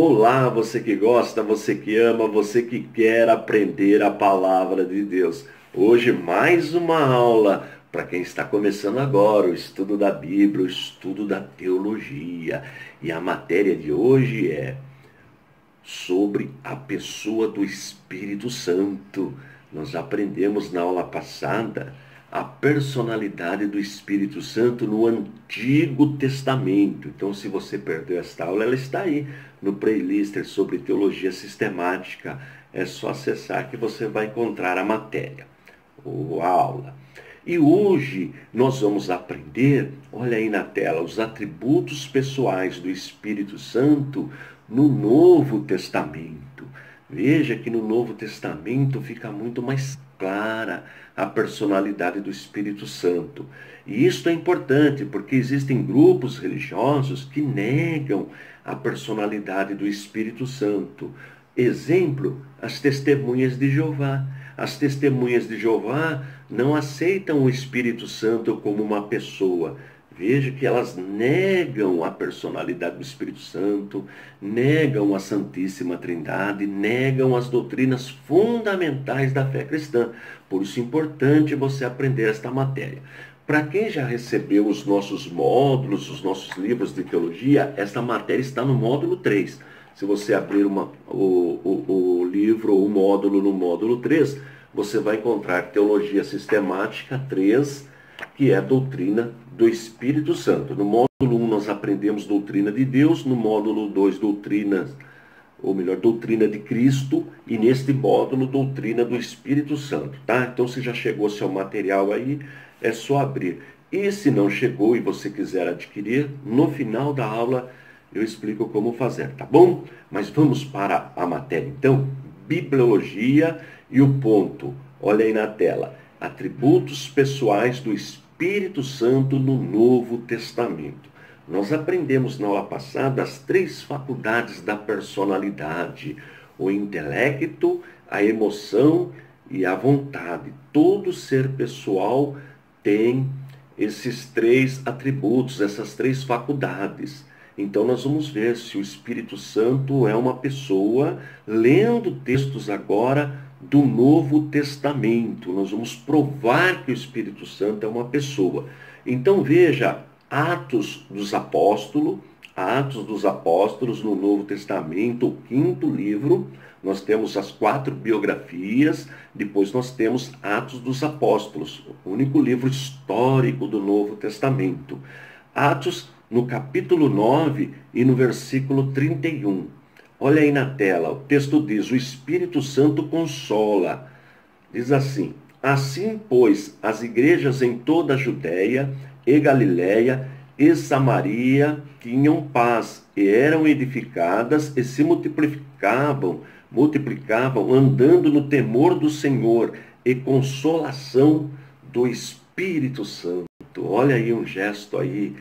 Olá, você que gosta, você que ama, você que quer aprender a palavra de Deus. Hoje mais uma aula para quem está começando agora o estudo da Bíblia, o estudo da teologia. E a matéria de hoje é sobre a pessoa do Espírito Santo. Nós aprendemos na aula passada a personalidade do Espírito Santo no Antigo Testamento. Então, se você perdeu esta aula, ela está aí no playlist sobre teologia sistemática. É só acessar que você vai encontrar a matéria ou a aula. E hoje nós vamos aprender, olha aí na tela, os atributos pessoais do Espírito Santo no Novo Testamento. Veja que no Novo Testamento fica muito mais clara a personalidade do Espírito Santo. E isso é importante porque existem grupos religiosos que negam a personalidade do Espírito Santo. Exemplo, as testemunhas de Jeová. As testemunhas de Jeová não aceitam o Espírito Santo como uma pessoa, Veja que elas negam a personalidade do Espírito Santo, negam a Santíssima Trindade, negam as doutrinas fundamentais da fé cristã. Por isso é importante você aprender esta matéria. Para quem já recebeu os nossos módulos, os nossos livros de teologia, esta matéria está no módulo 3. Se você abrir uma, o, o, o livro ou o módulo no módulo 3, você vai encontrar Teologia Sistemática 3, que é doutrina do Espírito Santo. No módulo 1 nós aprendemos doutrina de Deus, no módulo 2 doutrina, ou melhor, doutrina de Cristo, e neste módulo doutrina do Espírito Santo, tá? Então se já chegou seu material aí, é só abrir. E se não chegou e você quiser adquirir, no final da aula eu explico como fazer, tá bom? Mas vamos para a matéria então, bibliologia e o ponto. Olha aí na tela. Atributos pessoais do Espírito Santo no Novo Testamento. Nós aprendemos na aula passada as três faculdades da personalidade: o intelecto, a emoção e a vontade. Todo ser pessoal tem esses três atributos, essas três faculdades. Então nós vamos ver se o Espírito Santo é uma pessoa, lendo textos agora do Novo Testamento. Nós vamos provar que o Espírito Santo é uma pessoa. Então veja, Atos dos Apóstolos, Atos dos Apóstolos no Novo Testamento, o quinto livro, nós temos as quatro biografias, depois nós temos Atos dos Apóstolos, o único livro histórico do Novo Testamento. Atos no capítulo 9 e no versículo 31. Olha aí na tela, o texto diz: O Espírito Santo consola. Diz assim: Assim, pois, as igrejas em toda a Judéia e Galiléia e Samaria tinham paz e eram edificadas e se multiplicavam, multiplicavam andando no temor do Senhor e consolação do Espírito Santo. Olha aí um gesto aí,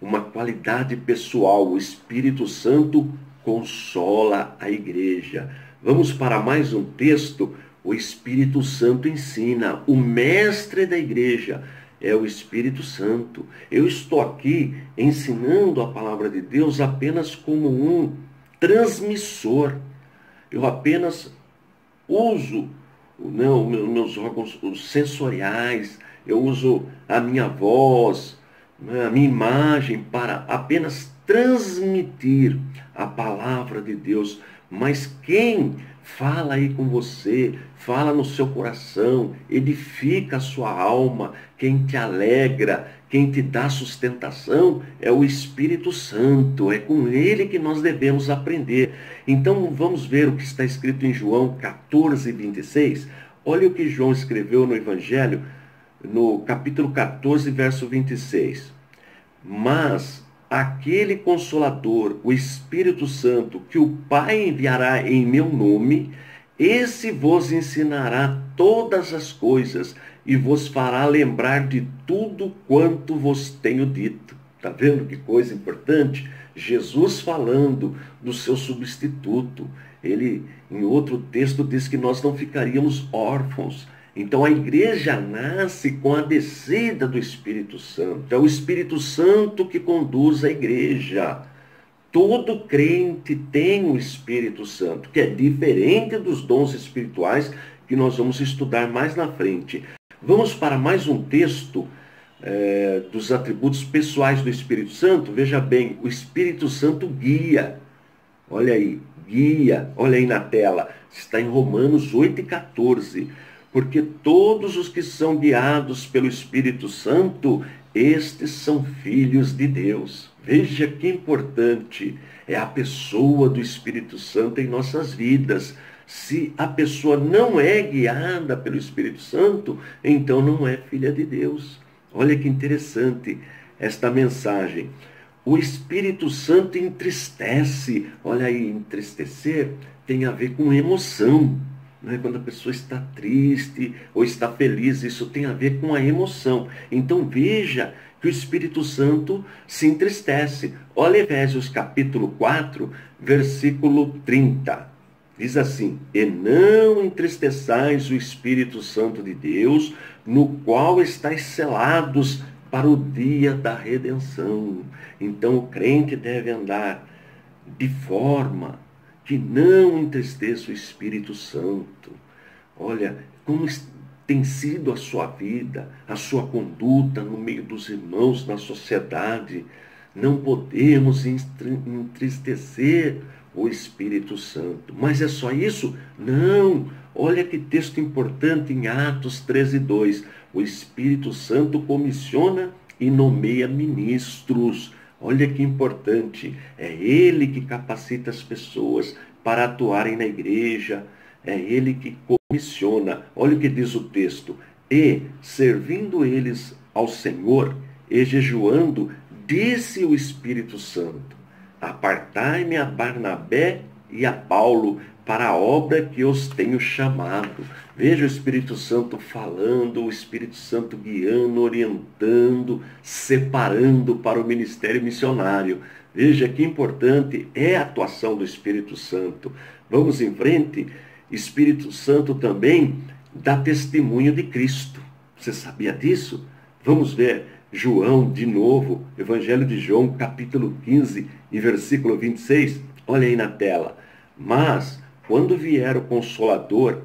uma qualidade pessoal. O Espírito Santo consola a igreja. Vamos para mais um texto. O Espírito Santo ensina. O mestre da igreja é o Espírito Santo. Eu estou aqui ensinando a palavra de Deus apenas como um transmissor. Eu apenas uso não, meus órgãos sensoriais, eu uso a minha voz, né, a minha imagem para apenas transmitir a palavra de Deus. Mas quem fala aí com você, fala no seu coração, edifica a sua alma, quem te alegra, quem te dá sustentação é o Espírito Santo, é com ele que nós devemos aprender. Então vamos ver o que está escrito em João 14, 26. Olha o que João escreveu no Evangelho, no capítulo 14, verso 26. Mas aquele consolador, o Espírito Santo, que o Pai enviará em meu nome, esse vos ensinará todas as coisas e vos fará lembrar de tudo quanto vos tenho dito. Está vendo que coisa importante? Jesus falando do seu substituto. Ele, em outro texto, diz que nós não ficaríamos órfãos então a igreja nasce com a descida do Espírito Santo. É o Espírito Santo que conduz a igreja. todo crente tem o Espírito Santo, que é diferente dos dons espirituais que nós vamos estudar mais na frente. Vamos para mais um texto é, dos atributos pessoais do Espírito Santo. Veja bem, o Espírito Santo guia. Olha aí, guia. Olha aí na tela. Está em Romanos 8 e 14. Porque todos os que são guiados pelo Espírito Santo, estes são filhos de Deus. Veja que importante é a pessoa do Espírito Santo em nossas vidas. Se a pessoa não é guiada pelo Espírito Santo, então não é filha de Deus. Olha que interessante esta mensagem. O Espírito Santo entristece. Olha aí, entristecer tem a ver com emoção. Não é? Quando a pessoa está triste ou está feliz, isso tem a ver com a emoção. Então veja que o Espírito Santo se entristece. Olha Efésios capítulo 4, versículo 30. Diz assim: E não entristeçais o Espírito Santo de Deus, no qual estáis selados para o dia da redenção. Então o crente deve andar de forma que não entristeça o Espírito Santo. Olha, como tem sido a sua vida, a sua conduta no meio dos irmãos, na sociedade. Não podemos entristecer o Espírito Santo. Mas é só isso? Não! Olha que texto importante em Atos 13, 2. O Espírito Santo comissiona e nomeia ministros. Olha que importante. É Ele que capacita as pessoas para atuarem na igreja. É Ele que comissiona. Olha o que diz o texto. E, servindo eles ao Senhor e jejuando, disse o Espírito Santo: Apartai-me a Barnabé e a Paulo para a obra que os tenho chamado. Veja o Espírito Santo falando, o Espírito Santo guiando, orientando, separando para o ministério missionário. Veja que importante é a atuação do Espírito Santo. Vamos em frente. Espírito Santo também dá testemunho de Cristo. Você sabia disso? Vamos ver João de novo, Evangelho de João, capítulo 15 e versículo 26. Olha aí na tela. Mas, quando vier o Consolador,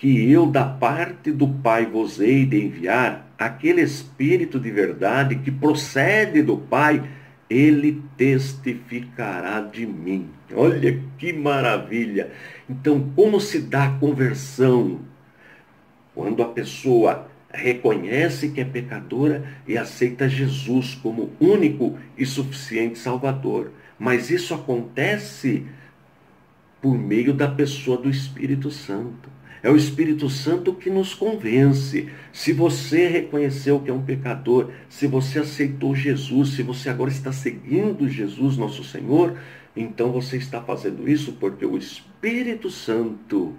que eu da parte do Pai vos hei de enviar, aquele Espírito de verdade que procede do Pai, ele testificará de mim. Olha que maravilha! Então, como se dá a conversão? Quando a pessoa reconhece que é pecadora e aceita Jesus como único e suficiente Salvador. Mas isso acontece por meio da pessoa do Espírito Santo. É o Espírito Santo que nos convence. Se você reconheceu que é um pecador, se você aceitou Jesus, se você agora está seguindo Jesus, nosso Senhor, então você está fazendo isso porque o Espírito Santo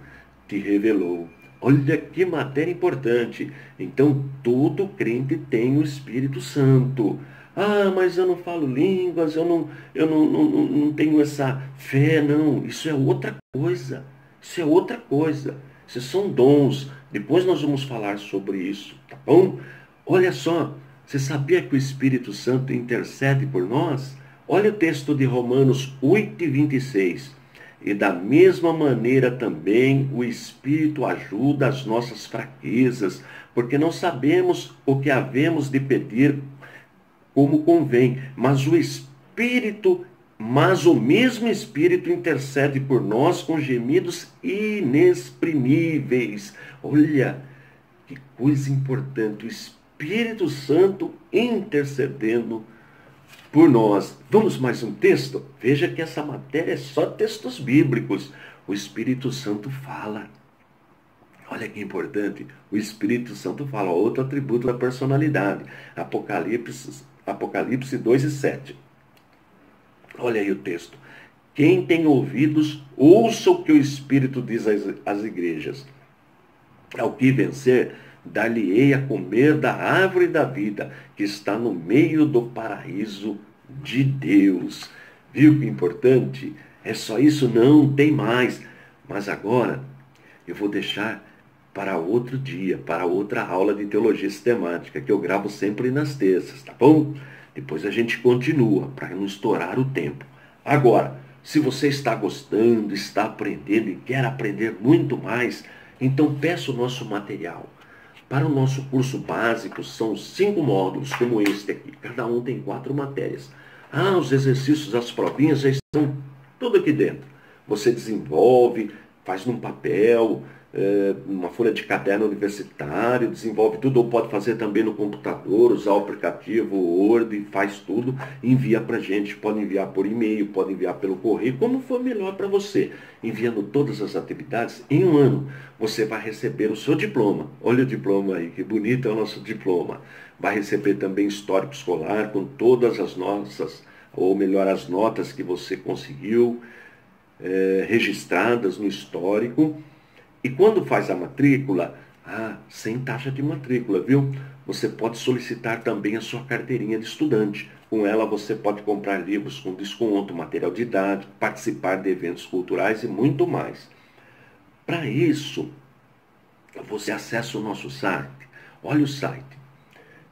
te revelou. Olha que matéria importante. Então, todo crente tem o Espírito Santo. Ah, mas eu não falo línguas, eu não, eu não, não, não tenho essa fé. Não, isso é outra coisa. Isso é outra coisa. Isso são dons. Depois nós vamos falar sobre isso, tá bom? Olha só, você sabia que o Espírito Santo intercede por nós? Olha o texto de Romanos 8 e 26. E da mesma maneira também o Espírito ajuda as nossas fraquezas, porque não sabemos o que havemos de pedir como convém, mas o Espírito, mas o mesmo Espírito intercede por nós com gemidos inexprimíveis. Olha, que coisa importante, o Espírito Santo intercedendo por nós. Vamos mais um texto? Veja que essa matéria é só textos bíblicos. O Espírito Santo fala. Olha que importante. O Espírito Santo fala, outro atributo da personalidade. Apocalipse, Apocalipse 2 e 7. Olha aí o texto. Quem tem ouvidos, ouça o que o Espírito diz às, às igrejas. Ao que vencer, dar-lhe-ei a comer da árvore da vida que está no meio do paraíso de Deus. Viu que importante? É só isso? Não, tem mais. Mas agora eu vou deixar para outro dia, para outra aula de teologia sistemática, que eu gravo sempre nas terças, tá bom? Depois a gente continua, para não estourar o tempo. Agora, se você está gostando, está aprendendo e quer aprender muito mais, então peça o nosso material. Para o nosso curso básico, são cinco módulos, como este aqui. Cada um tem quatro matérias. Ah, os exercícios, as provinhas já estão tudo aqui dentro. Você desenvolve, faz num papel, é, uma folha de caderno universitário, desenvolve tudo, ou pode fazer também no computador, usar o aplicativo Word, faz tudo, envia para a gente, pode enviar por e-mail, pode enviar pelo correio, como for melhor para você. Enviando todas as atividades, em um ano você vai receber o seu diploma. Olha o diploma aí, que bonito é o nosso diploma. Vai receber também histórico escolar com todas as nossas, ou melhor, as notas que você conseguiu, é, registradas no histórico e quando faz a matrícula, ah, sem taxa de matrícula, viu? Você pode solicitar também a sua carteirinha de estudante. Com ela você pode comprar livros com desconto, material didático, participar de eventos culturais e muito mais. Para isso, você acessa o nosso site. Olha o site.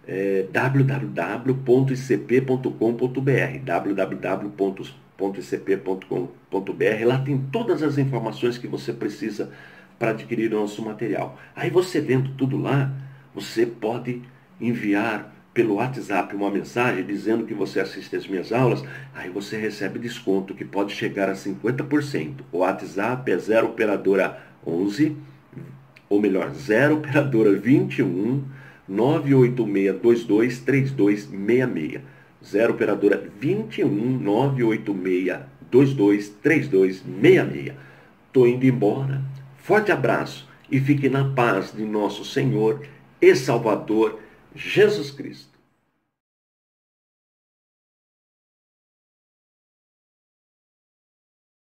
É www.icp.com.br www.icp.com.br Lá tem todas as informações que você precisa para adquirir o nosso material. Aí você vendo tudo lá, você pode enviar pelo WhatsApp uma mensagem dizendo que você assiste às minhas aulas, aí você recebe desconto que pode chegar a 50%. O WhatsApp é 0 operadora 11, ou melhor, 0 operadora 21 98622 3266. 0 operadora 21 98622 3266. Tô indo embora. Forte abraço e fique na paz de nosso Senhor e Salvador Jesus Cristo.